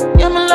You're my